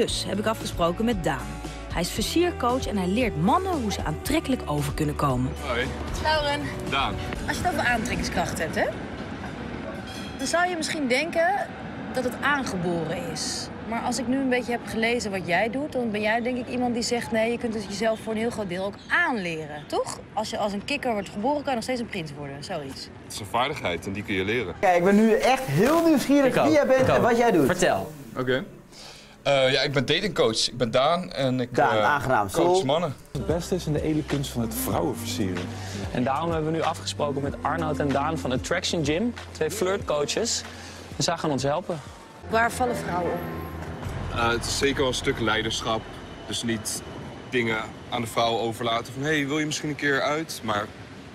Dus heb ik afgesproken met Daan. Hij is versiercoach en hij leert mannen hoe ze aantrekkelijk over kunnen komen. Hoi, Lauren, Daan. als je het over aantrekkingskracht hebt, hè? Dan zou je misschien denken dat het aangeboren is. Maar als ik nu een beetje heb gelezen wat jij doet... dan ben jij denk ik iemand die zegt... nee, je kunt het jezelf voor een heel groot deel ook aanleren. Toch? Als je als een kikker wordt geboren, kan je nog steeds een prins worden. Zoiets. Het is een vaardigheid en die kun je leren. Kijk, ik ben nu echt heel nieuwsgierig wie jij bent en wat jij doet. Vertel. Oké. Eh, ja, ik ben datingcoach. Ik ben Daan en ik Daan, eh, aangenaam. coach Zo. mannen. Het beste is in de edele kunst van het vrouwen versieren. En daarom hebben we nu afgesproken met Arnoud en Daan van Attraction Gym. Twee flirtcoaches. En zij gaan ons helpen. Waar vallen vrouwen op? Eh, het is zeker wel een stuk leiderschap. Dus niet dingen aan de vrouw overlaten van... hé, hey, wil je misschien een keer uit? Maar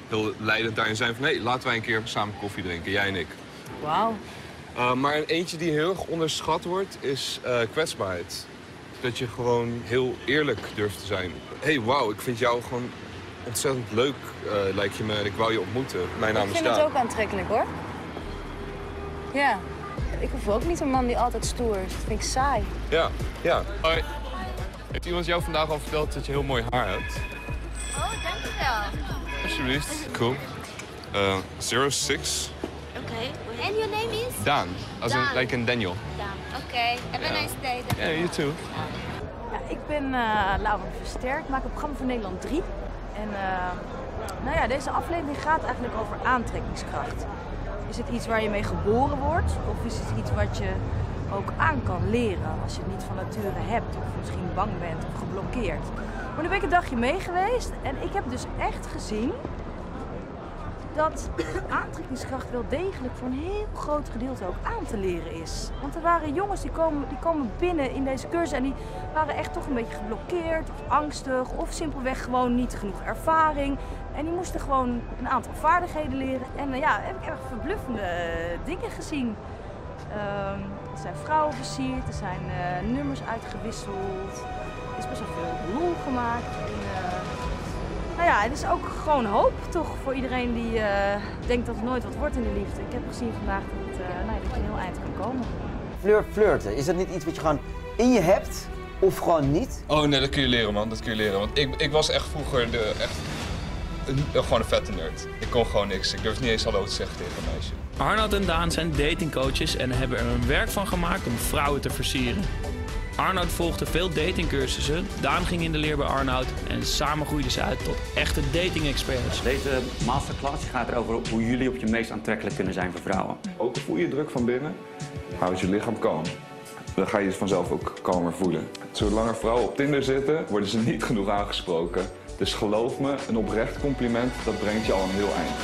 heel leidend daarin zijn van... hé, hey, laten wij een keer samen koffie drinken, jij en ik. Wauw. Uh, maar een eentje die heel erg onderschat wordt, is uh, kwetsbaarheid. Dat je gewoon heel eerlijk durft te zijn. Hé, hey, wauw, ik vind jou gewoon ontzettend leuk, uh, lijkt je me. En ik wou je ontmoeten. Mijn naam ik is vind Daan. het ook aantrekkelijk, hoor. Ja. Ik hoef ook niet een man die altijd stoer is. Dat vind ik saai. Ja, ja. Hoi. Heeft iemand jou vandaag al verteld dat je heel mooi haar hebt? Oh, dankjewel. Alsjeblieft. Cool. Uh, 06. Okay. And your name is? Daan. Als een, like een Daniel. Daan. Oké. Okay. Have a nice day. Ja, yeah, you too. Ja, ik ben uh, Laura Versterk, ik maak een programma voor Nederland 3. En uh, nou ja, deze aflevering gaat eigenlijk over aantrekkingskracht. Is het iets waar je mee geboren wordt? Of is het iets wat je ook aan kan leren als je het niet van nature hebt? Of misschien bang bent of geblokkeerd? Maar nu ben ik een dagje mee geweest en ik heb dus echt gezien dat aantrekkingskracht wel degelijk voor een heel groot gedeelte ook aan te leren is. Want er waren jongens die komen, die komen binnen in deze cursus en die waren echt toch een beetje geblokkeerd of angstig of simpelweg gewoon niet genoeg ervaring. En die moesten gewoon een aantal vaardigheden leren. En uh, ja, heb ik erg verbluffende uh, dingen gezien. Um, er zijn vrouwen versierd, er zijn uh, nummers uitgewisseld. Er is best wel veel lol gemaakt. En, nou ja, het is ook gewoon hoop toch voor iedereen die uh, denkt dat het nooit wat wordt in de liefde. Ik heb gezien vandaag dat, het, uh, nou, dat je een heel eind kan komen. Flirt, flirten, is dat niet iets wat je gewoon in je hebt of gewoon niet? Oh nee, dat kun je leren man, dat kun je leren. Want ik, ik was echt vroeger de, echt, een, gewoon een vette nerd. Ik kon gewoon niks, ik durfde niet eens hallo te zeggen tegen een meisje. Arnoud en Daan zijn datingcoaches en hebben er een werk van gemaakt om vrouwen te versieren. Arnoud volgde veel datingcursussen, Daan ging in de leer bij Arnoud en samen groeiden ze uit tot echte dating-experts. Deze masterclass gaat erover hoe jullie op je meest aantrekkelijk kunnen zijn voor vrouwen. Ook voel je druk van binnen, houdt je lichaam kalm. Dan ga je je vanzelf ook kalmer voelen. Zolang er vrouwen op Tinder zitten, worden ze niet genoeg aangesproken. Dus geloof me, een oprecht compliment, dat brengt je al een heel eind.